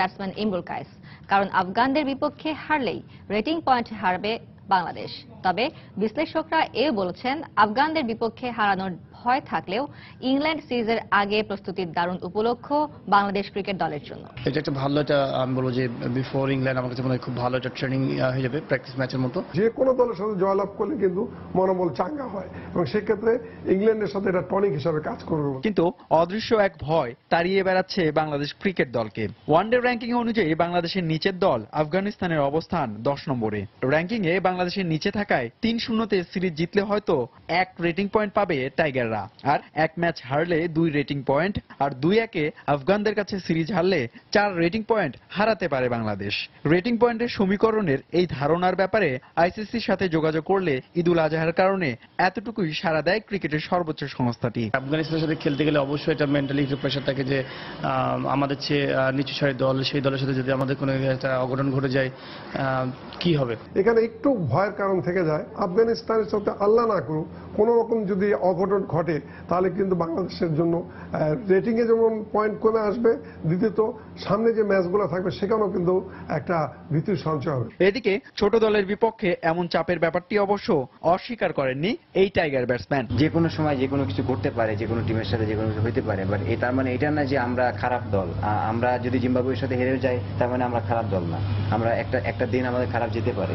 Batsman Imrul Kayes কারণ আফগানদের বিপক্ষে হারলেই rating point হারবে বাংলাদেশ। তবে বিশ্লেষকরা এও বলছেন, আফগানদের বিপক্ষে হারানোর ভয় থাকলেও ইংল্যান্ড সিরিজের আগে প্রস্তুতির দারুণ উপলক্ষ বাংলাদেশ ক্রিকেট দলের জন্য। এটা একটা ভালো একটা আমি বলব যে বিফোর ইংল্যান্ড আমার কাছে মনে হয় খুব ভালো একটা ট্রেনিং হয়ে যাবে প্র্যাকটিস ম্যাচের মতো। যে কোনো দলের সাথে জয়লাভ করলে কিন্তু মনোবল চাঙ্গা হয় এবং সেক্ষেত্রে ইংল্যান্ডের সাথে এটা টনিক হিসাবে কাজ করবে কিন্তু অদৃশ্য এক ভয় তাড়িয়ে বেড়াচ্ছে বাংলাদেশ ক্রিকেট দলকে। ওয়ানডে র্যাঙ্কিং অনুযায়ী বাংলাদেশের নিচের দল আফগানিস্তানের অবস্থান দশ নম্বরে। র্যাঙ্কিং এ বাংলাদেশের নিচে থাকায় তিন শূন্যতে সিরিজ জিতলে হয়তো এক রেটিং পয়েন্ট পাবে টাইগাররা আর এক ম্যাচ হারলে দুই রেটিং পয়েন্ট আর দুই একে আফগানদের কাছে সিরিজ হারলে চার রেটিং পয়েন্ট হারাতে পারে বাংলাদেশ। রেটিং পয়েন্টের সমীকরণের এই ধারণার ব্যাপারে আইসিসির সাথে যোগাযোগ করলে ঈদুল আজহার কারণে এতটুকুই সাড়া দেয় ক্রিকেটের সর্বোচ্চ সংস্থাটি। আফগানিস্তানের সাথে খেলতে গেলে অবশ্যই এটা মেন্টালি একটু প্রেশার থাকে যে আহ, আমাদের চেয়ে আহ, নিচু সারি দল সেই দলের সাথে যদি আমাদের কোনো একটা অঘটন ঘটে যায় আহ, কি হবে? এখানে একটু ভয়ের কারণ থেকে যায়। আফগানিস্তানের সাথে আল্লাহ না করুক কোনো রকম যদি অঘটন ঘটে তাহলে কিন্তু বাংলাদেশের জন্য রেটিং এ যেমন পয়েন্ট কমে আসবে দ্বিতীয়ত সামনে যে ম্যাচগুলো থাকবে সেখানেও কিন্তু একটা ভীতির সঞ্চয় হবে। এদিকে ছোট দলের বিপক্ষে এমন চাপের ব্যাপারটি অবশ্য অস্বীকার করেননি এই টাইগার ব্যাটসম্যান যে কোনো সময় যে কোনো কিছু করতে পারে যে কোনো টিমের সাথে যে কোনো কিছু হইতে পারে বাট তার মানে এটা না যে আমরা খারাপ দল। আমরা যদি জিম্বাবুয়ের সাথে হেরে যাই তার মানে আমরা খারাপ দল না। আমরা একটা একটা দিন আমাদের খারাপ যেতে পারে।